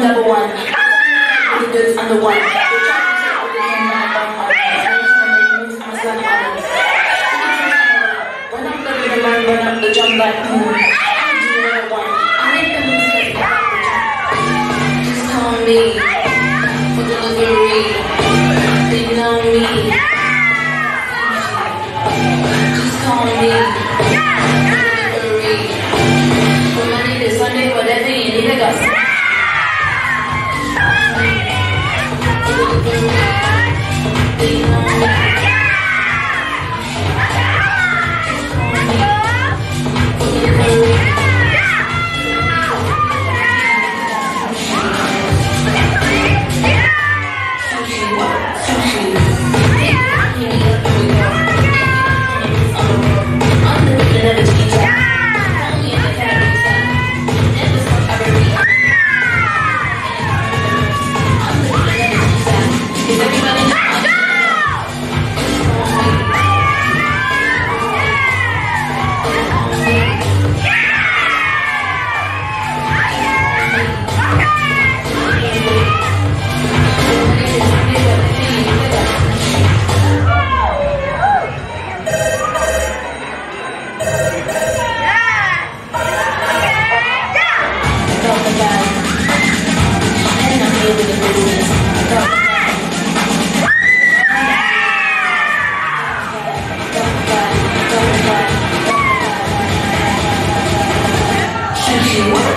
I'm number one. I'm leaders, I'm the one. The when I'm living alone, when I'm the jump like, mm, I'm doing what I want. I make the mistake, Just call me for delivery. They know me. Just call me for delivery. For Monday to Sunday, whatever you need, I got. you